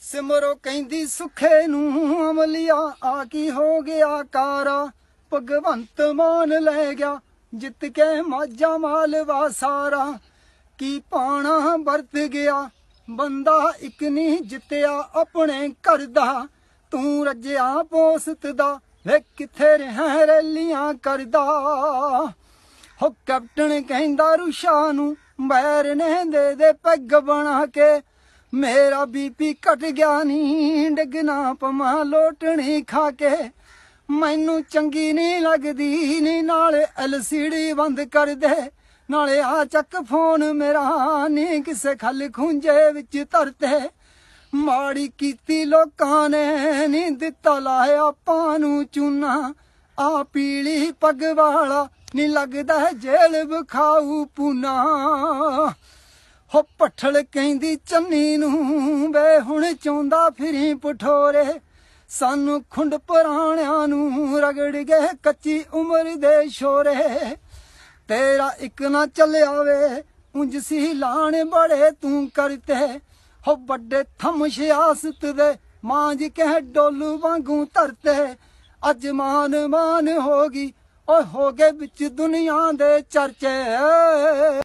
ਸਿਮਰੋ ਕਹਿੰਦੀ, ਸੁਖੇ ਨੂੰ ਅਮਲਿਆ, ਆ ਕੀ ਹੋ ਗਿਆ ਕਾਰਾ? ਭਗਵੰਤ ਮਾਨ ਲੈ ਗਿਆ, ਜਿੱਤ ਕੇ ਮਾਝਾ ਮਾਲਵਾ ਸਾਰਾ ਕੀ ਪਾਣਾ ਵਰਤ ਗਿਆ? ਬੰਦਾ ਇੱਕ ਨਹੀਂ ਜਿੱਤਿਆ ਆਪਣੇ ਘਰ ਦਾ। ਤੂੰ ਰੱਜਿਆ ਪੋਸਤ ਦਾ, ਵੇ ਕਿੱਥੇ ਰਹਿ ਰੈਲੀਆਂ ਕਰਦਾ? ਹੋ ਕੈਪਟਨ ਕਹਿੰਦਾ, ਰੁਸ਼ਾ ਨੂੰ ਬੈਰ ਨੇ ਦੇ ਦੇ ਪੈਗ ਬਣਾ ਕੇ ਮੇਰਾ ਬੀਪੀ ਘਟ ਗਿਆ ਨੀ, ਡਗਣਾ ਪਮਾ ਲੋਟਣੀ ਖਾ ਕੇ। ਮੈਨੂੰ ਚੰਗੀ ਨਹੀਂ ਲੱਗਦੀ, ਨੀ ਨਾਲੇ ਐਲਸੀਡੀ ਬੰਦ ਕਰ ਦੇ। ਨਾਲੇ ਆ ਚੱਕ ਫੋਨ ਮੇਰਾ, ਨੀ ਕਿਸੇ ਖੱਲ ਖੁੰਝੇ ਵਿੱਚ ਧਰਤੇ। ਮਾੜੀ ਕੀਤੀ ਲੋਕਾਂ ਨੇ, ਨੀ ਦਿੱਤਾ ਲਾਇਆ ਆਪਾਂ ਨੂੰ ਚੂਨਾ। ਆ ਪੀਲੀ ਪੱਗ ਵਾਲਾ, ਨੀ ਲੱਗਦਾ ਹੈ ਜੇਲ੍ਹ ਵਿਖਾਊ ਪੂਨਾ। ਹੋ ਪੱਠਲ ਕਹਿੰਦੀ ਚੰਨੀ ਨੂੰ, ਵੇ ਹੁਣ ਚਾਹੁੰਦਾ ਫਿਰੀ ਪਠੋਰੇ। ਸਾਨੂੰ ਖੁੰਡ ਪੁਰਾਣਿਆਂ ਨੂੰ ਰਗੜ ਗਏ ਕੱਚੀ ਉਮਰ ਦੇ ਸ਼ੋਰੇ। ਤੇਰਾ ਇੱਕ ਨਾ ਚੱਲਿਆ ਵੇ, ਉਂਝ ਸੀ ਲਾਣ ਬੜੇ ਤੂੰ ਕਰਤੇ। ਹੋ ਵੱਡੇ ਥਮ ਸਿਆਸਤ ਦੇ ਮਾਂਜ ਕਹਿ ਡੋਲੂ ਵਾਂਗੂ ਧਰਤੇ। ਅੱਜ ਮਾਨ ਮਾਨ ਹੋ ਗਈ, ਓਏ ਹੋ ਗਏ ਵਿੱਚ ਦੁਨੀਆ ਦੇ ਚਰਚੇ।